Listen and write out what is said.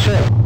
睡了。